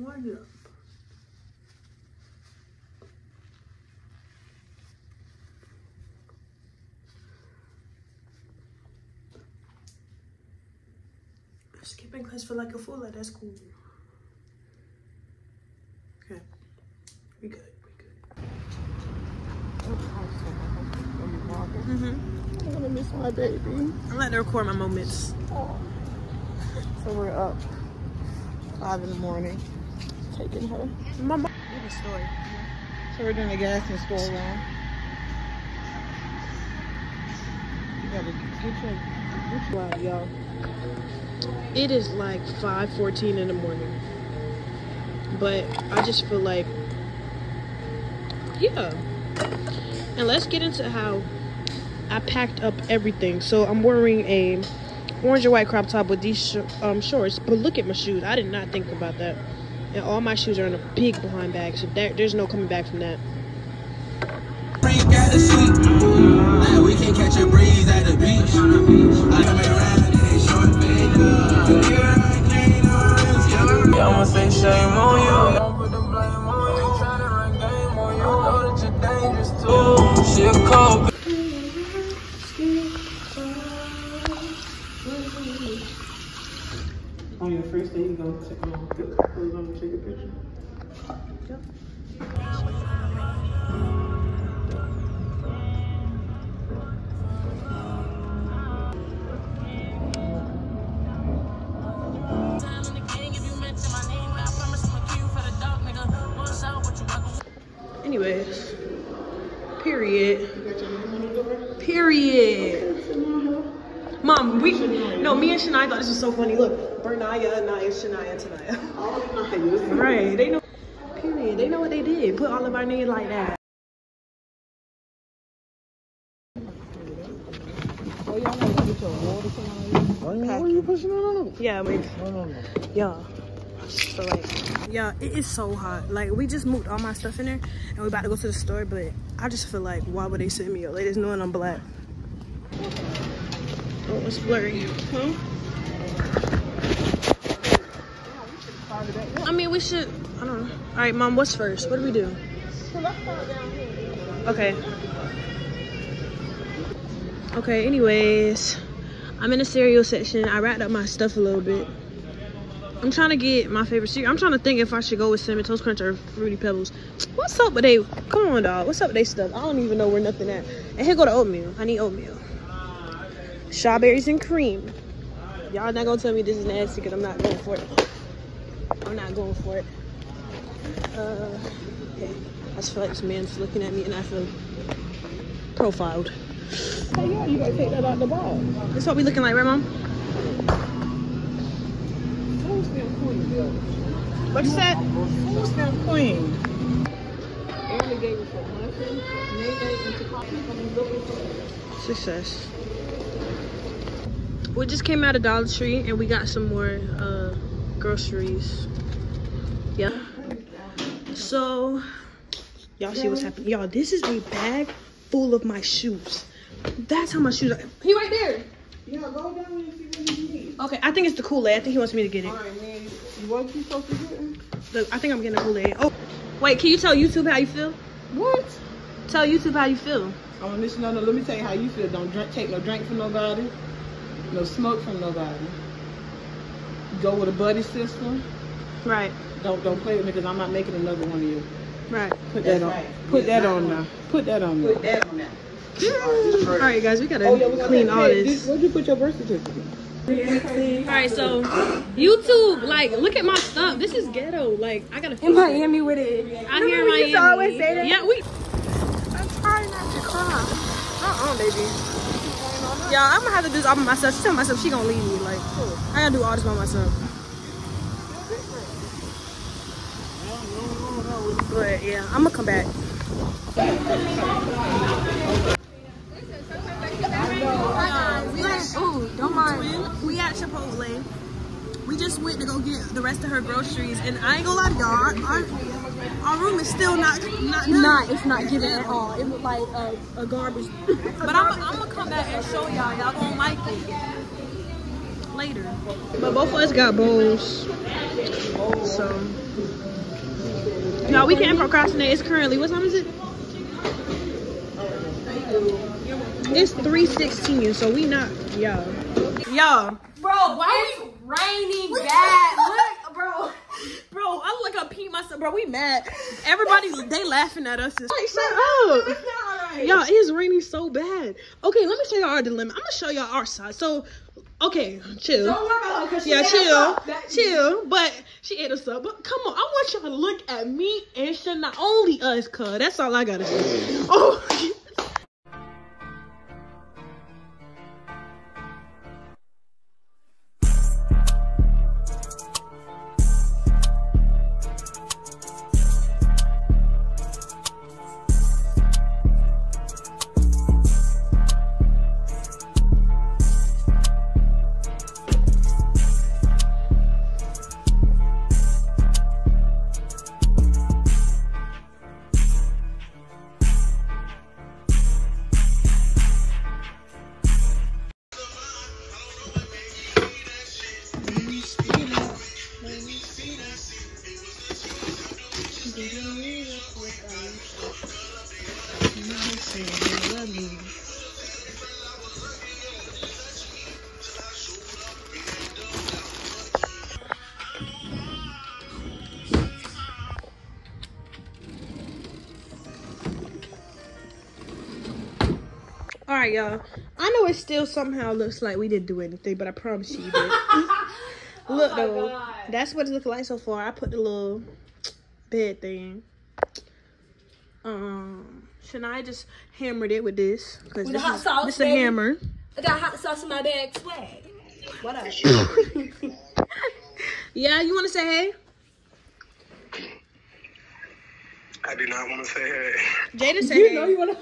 Wind up. Skipping class for like a fool, like that's cool. Okay, we good, we good. Mm-hmm. I'm gonna miss my baby. I'm letting her record my moments. So we're up five in the morning, taking her. My mom. Give a story. So we're doing the gas and store run. You gotta get your, get your line, y'all. It is like 5:14 in the morning, but I just feel like, yeah. And let's get into how I packed up everything. So I'm wearing a orange and white crop top with these sh- um, shorts, but look at my shoes. I did not think about that. And all my shoes are in a big behind bag, so there, there's no coming back from that. We can catch a breeze at the beach. No, me and Shania thought this was so funny. Look, Bernaya, Naya, Shania, Tanaya. All use. Right. They know. Period. They know what they did. Put all of our names like that. Oh, y'all gotta get your water tonight. Why you pushing it on? Yeah, wait. No, no, no. Yeah. So like, yeah, it is so hot. Like we just moved all my stuff in there, and we about to go to the store. But I just feel like, why would they send me up? Like, knowing I'm black. Oh, was blurry. I mean, we should. I don't know. All right, mom. What's first? What do we do? Okay. Okay. Anyways, I'm in the cereal section. I wrapped up my stuff a little bit. I'm trying to get my favorite cereal. I'm trying to think if I should go with Cinnamon Toast Crunch or Fruity Pebbles. What's up with they? Come on, dog. What's up with they stuff? I don't even know where nothing at. And here go the oatmeal. I need oatmeal. Strawberries and cream. Y'all not gonna tell me this is nasty because I'm not going for it. I'm not going for it. Uh, okay. I just feel like this man's looking at me and I feel profiled. Oh, yeah, you gotta take that out the ball. This what we looking like, right, mom? Who's them queen? What you said? Queen? Aaron gave us a muffin, Nene, and Takaki. Success. We just came out of Dollar Tree and we got some more uh, groceries. Yeah. So, y'all see what's happening. Y'all, this is a bag full of my shoes. That's how much shoes are. He right there. Yeah, go down and see what you need. Okay, I think it's the Kool-Aid. I think he wants me to get it. All right, man. What you supposed to get? Look, I think I'm getting a Kool-Aid. Oh, wait, can you tell YouTube how you feel? What? Tell YouTube how you feel. Oh, listen, no, no, let me tell you how you feel. Don't drink, take no drink from nobody. No smoke from nobody. Go with a buddy system. Right, Don't don't play with me because I'm not making another one of you. right. Put That's that on. right. Put that on now. Put that on Put there. that on that. All right, guys, we gotta Oh yeah, we got clean all Hey, this. Where'd you put your birth certificate? All right, so YouTube, like, look at my stuff. This is ghetto. Like, I gotta. In Miami with it. Out here in we Miami. used to always say that? Yeah, we. I'm trying not to cry. Uh-uh, baby. Yeah, I'm gonna have to do this all by myself. She tell myself she gonna leave me. Like, I gotta do all this by myself. But yeah, I'm gonna come back. Ooh, don't mind. we at Chipotle. We just went to go get the rest of her groceries, and I ain't gonna lie to y'all, our, room is still not not. Not, it's not giving at all. It looked like a, a garbage. But I'm, I'm gonna come back and show y'all. Y'all gonna like it later. But both of us got bowls. So No, we can't procrastinate. It's currently what time is it? It's three sixteen, so we not y'all. Y'all, Bro, why is raining bad? Look, bro. bro, I look up Pete myself, bro. We mad. Everybody, they laughing at us. Like, shut up. Y'all, it's raining so bad. Okay, let me show y'all our dilemma. I'm gonna show y'all our side. So, okay, chill. Don't worry about her because she Yeah, ate us chill. That- chill. But she ate us up. But come on, I want y'all to look at me and Shana. Only us, cuz. That's all I gotta say. Oh. All right, y'all. I know it still somehow looks like we didn't do anything, but I promise you, we did. Look though, that's what it looks like so far. I put the little bed thing. Um, Shania just hammered it with this because With this the hot is sauce, this a hammer. I got hot sauce in my bag. Swag. What up? Yeah, you want to say hey? I do not want to say hey. Jada say You hey. know you wanna.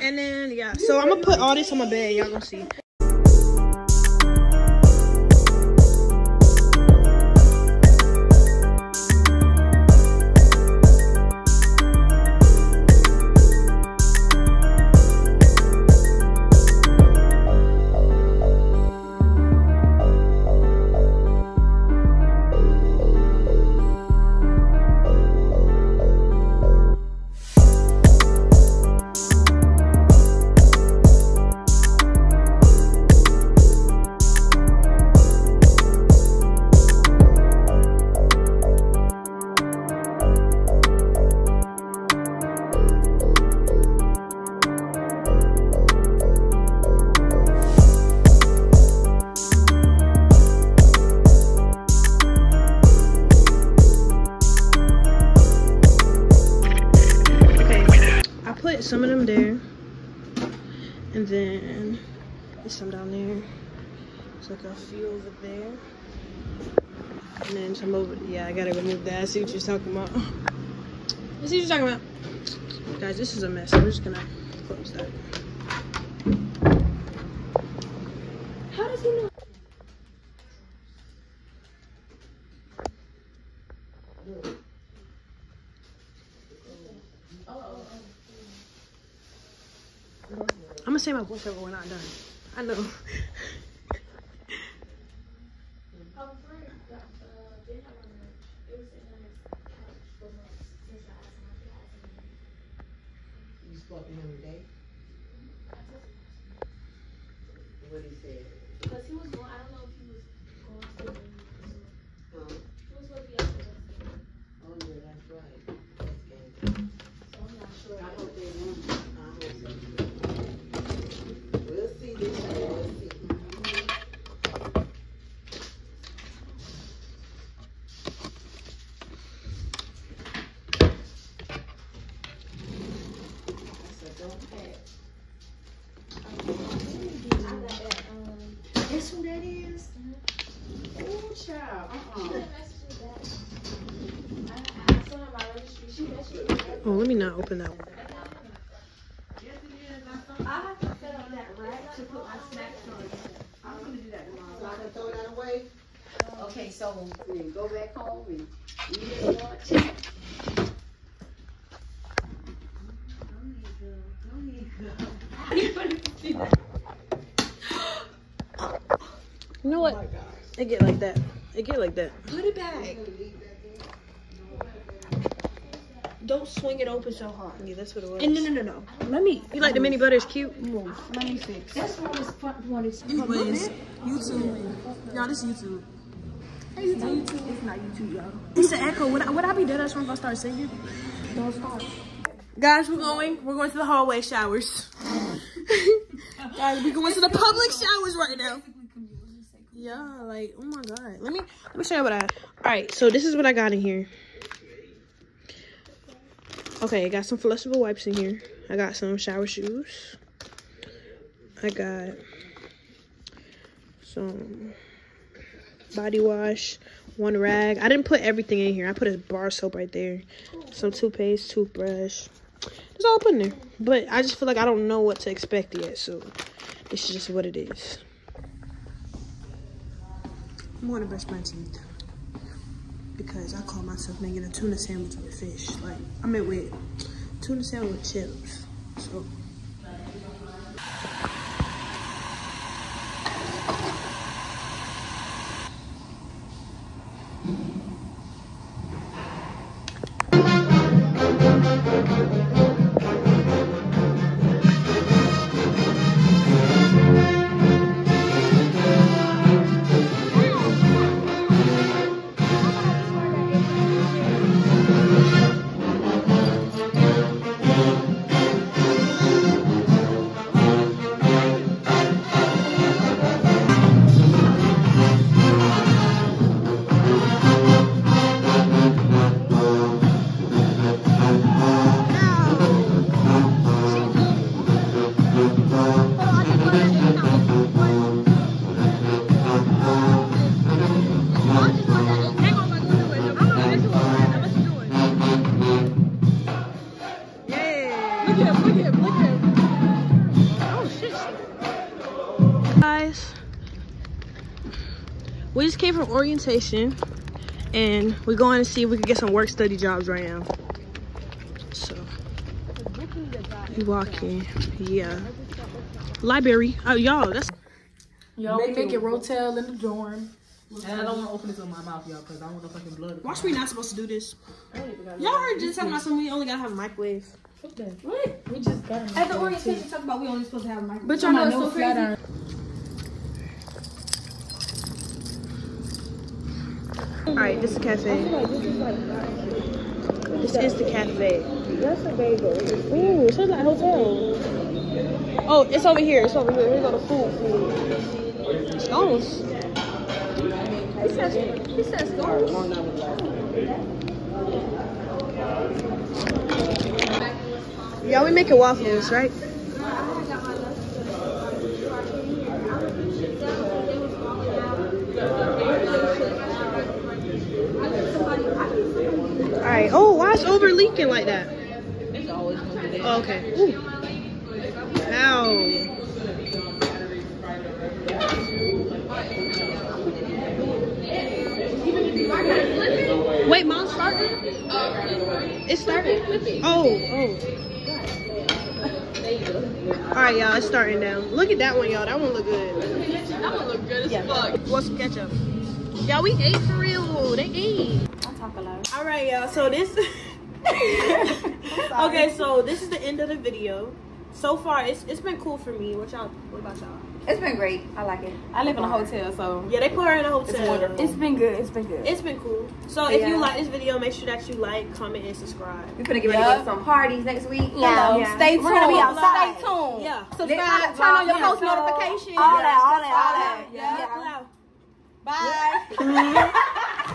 And then yeah, so I'm gonna put all this on my bed. Y'all gonna see. Some of them there, and then there's some down there. It's like a few over there, and then some over. Yeah, I gotta remove that. I see what you're talking about. I see what you're talking about, guys. This is a mess. We're just gonna close that. How does he know? Gonna say my voiceover when not done. I know. You spoke to him today. What he said. Because he was going, I don't know if he was going to. Huh? He was supposed to be out there. Oh yeah, that's right. That's game. So I'm not sure. I hope they win. I hope so. We'll see this year. We'll see. I said, don't pack. I got that, um, Guess who that is? Oh, child. Uh-uh. she didn't message me back. I, I saw her on my registry. She messaged me back. Oh, let me not open that one. Yes, it is. I have to set up that rack to put my snacks on. I'm gonna do that tomorrow. So I can throw that away? Okay, so then go back home and eat your lunch. You know what? It get like that. It get like that. Put it back. don't swing it open so hard. Yeah, that's what it was. And no, no, no, no. Let me. You like the mini butter? It's cute. Move. Let me fix. That's what is front one is. Anyways, YouTube. Y'all, this is YouTube. It's not YouTube, y'all. It's an echo. Would I, would I be dead ass wrong if I start singing? Don't start. Guys, we're going. We're going to the hallway showers. Guys, we're going to the public showers right now. Yeah, like, oh my god. Let me let me show you what I. All right, so this is what I got in here. Okay, I got some flushable wipes in here. I got some shower shoes. I got some body wash, one rag. I didn't put everything in here. I put a bar soap right there. Some toothpaste, toothbrush. It's all put in there. But I just feel like I don't know what to expect yet, so it's just what it is. I'm gonna brush my teeth because I call myself making a tuna sandwich with fish. Like I meant with tuna sandwich with chips. So guys we just came from orientation and we're going to see if we can get some work study jobs right now. So we walk in yeah. Library. Oh y'all that's Y'all, we make it rotel in the dorm. And I don't want to open this in my mouth, y'all, because I don't want no fucking blood. watch we not supposed to do this y'all heard just talking about something we only gotta have a microwave What? We just got him. At the orientation, talk about we only supposed to have a microphone. But y'all know it's so crazy. all right this is the cafe this is the cafe That's a bagel. Ooh, it says like hotel. Oh, it's over here. It's over here. Here go the food. food. Oh. Scones. He says, he says. Yeah, we make making waffles, right? All right. Oh, why is over leaking like that? Oh, okay. Ooh. Ow. Wait, mom's starting? It's starting? Oh, oh. All right, y'all, it's starting now. Look at that one, y'all. That one look good. That one look good as fuck. What's some ketchup? Y'all, we ate for real. They ate. I talk a lot. All right, y'all. So this. okay, so this is the end of the video. So far, it's it's been cool for me. What y'all? What about y'all? It's been great. I like it. I live in a hotel, so Yeah, they put her in a hotel. It's wonderful. It's been good. It's been good. It's been cool. So if you like this video, make sure that you like, comment, and subscribe. We're gonna get ready to some parties next week. Yeah. Hello. Stay tuned. We're gonna be outside. Stay tuned. Yeah. Subscribe. Turn on your post notifications. All that, all that, all that. Yeah. Loud. Bye.